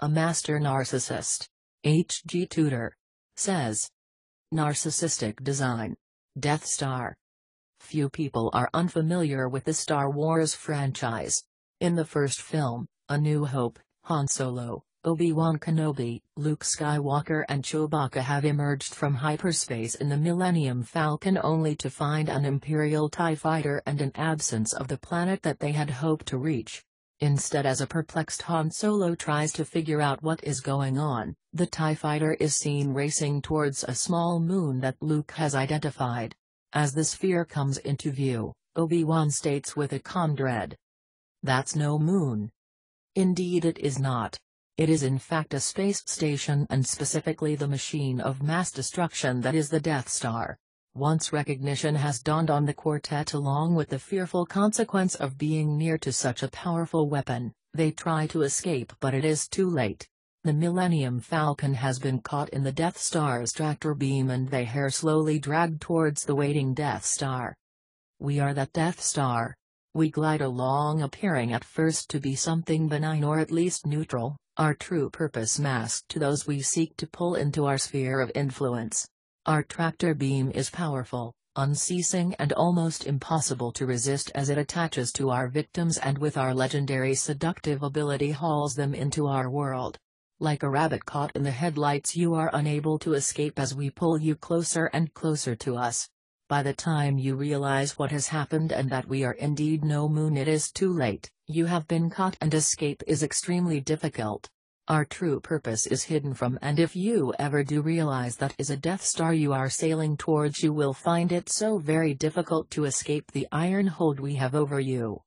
a master narcissist. H.G. Tudor says. Narcissistic design. Death Star. Few people are unfamiliar with the Star Wars franchise. In the first film, A New Hope, Han Solo, Obi-Wan Kenobi, Luke Skywalker and Chewbacca have emerged from hyperspace in the Millennium Falcon only to find an Imperial TIE fighter and an absence of the planet that they had hoped to reach. Instead as a perplexed Han Solo tries to figure out what is going on, the TIE fighter is seen racing towards a small moon that Luke has identified. As the sphere comes into view, Obi-Wan states with a calm dread. That's no moon. Indeed it is not. It is in fact a space station and specifically the machine of mass destruction that is the Death Star. Once recognition has dawned on the quartet along with the fearful consequence of being near to such a powerful weapon, they try to escape but it is too late. The Millennium Falcon has been caught in the Death Star's tractor beam and they are slowly dragged towards the waiting Death Star. We are that Death Star. We glide along appearing at first to be something benign or at least neutral, our true purpose masked to those we seek to pull into our sphere of influence. Our tractor beam is powerful, unceasing and almost impossible to resist as it attaches to our victims and with our legendary seductive ability hauls them into our world. Like a rabbit caught in the headlights you are unable to escape as we pull you closer and closer to us. By the time you realize what has happened and that we are indeed no moon it is too late. You have been caught and escape is extremely difficult. Our true purpose is hidden from and if you ever do realize that is a Death Star you are sailing towards you will find it so very difficult to escape the iron hold we have over you.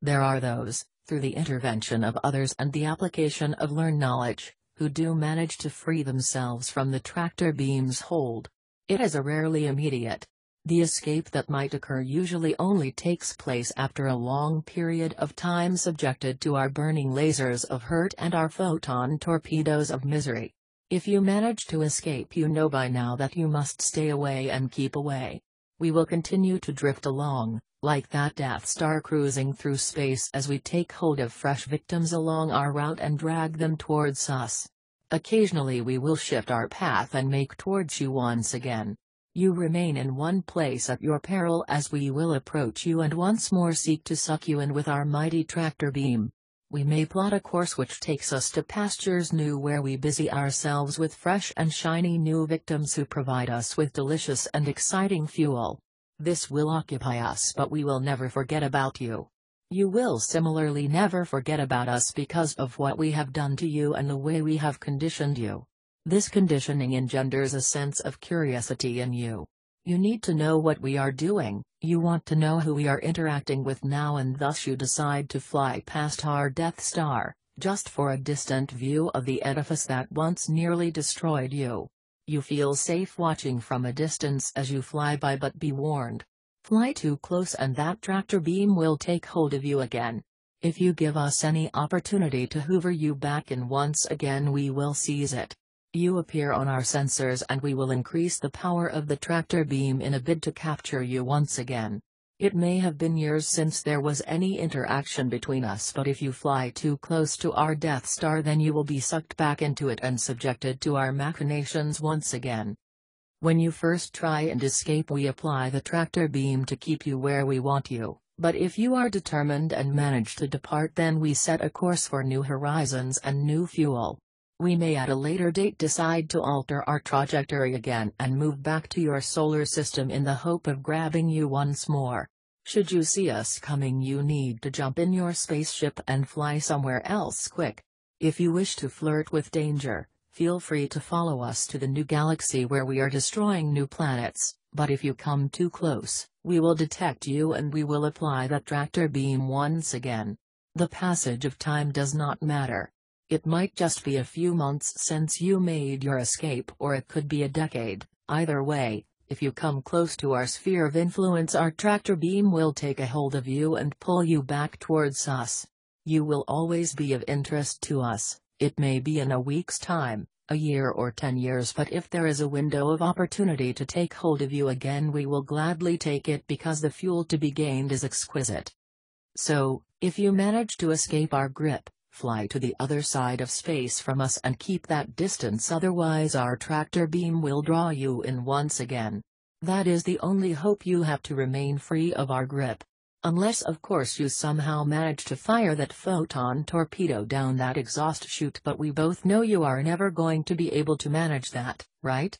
There are those, through the intervention of others and the application of learned knowledge, who do manage to free themselves from the tractor beam's hold. It is a rarely immediate, the escape that might occur usually only takes place after a long period of time subjected to our burning lasers of hurt and our photon torpedoes of misery. If you manage to escape you know by now that you must stay away and keep away. We will continue to drift along, like that Death Star cruising through space as we take hold of fresh victims along our route and drag them towards us. Occasionally we will shift our path and make towards you once again. You remain in one place at your peril as we will approach you and once more seek to suck you in with our mighty tractor beam. We may plot a course which takes us to pastures new where we busy ourselves with fresh and shiny new victims who provide us with delicious and exciting fuel. This will occupy us but we will never forget about you. You will similarly never forget about us because of what we have done to you and the way we have conditioned you. This conditioning engenders a sense of curiosity in you. You need to know what we are doing, you want to know who we are interacting with now and thus you decide to fly past our Death Star, just for a distant view of the edifice that once nearly destroyed you. You feel safe watching from a distance as you fly by but be warned. Fly too close and that tractor beam will take hold of you again. If you give us any opportunity to hoover you back in once again we will seize it. You appear on our sensors and we will increase the power of the tractor beam in a bid to capture you once again. It may have been years since there was any interaction between us but if you fly too close to our Death Star then you will be sucked back into it and subjected to our machinations once again. When you first try and escape we apply the tractor beam to keep you where we want you, but if you are determined and manage to depart then we set a course for new horizons and new fuel. We may at a later date decide to alter our trajectory again and move back to your solar system in the hope of grabbing you once more. Should you see us coming you need to jump in your spaceship and fly somewhere else quick. If you wish to flirt with danger, feel free to follow us to the new galaxy where we are destroying new planets, but if you come too close, we will detect you and we will apply that tractor beam once again. The passage of time does not matter. It might just be a few months since you made your escape or it could be a decade, either way, if you come close to our sphere of influence our tractor beam will take a hold of you and pull you back towards us. You will always be of interest to us, it may be in a week's time, a year or ten years but if there is a window of opportunity to take hold of you again we will gladly take it because the fuel to be gained is exquisite. So, if you manage to escape our grip, Fly to the other side of space from us and keep that distance otherwise our tractor beam will draw you in once again. That is the only hope you have to remain free of our grip. Unless of course you somehow manage to fire that photon torpedo down that exhaust chute but we both know you are never going to be able to manage that, right?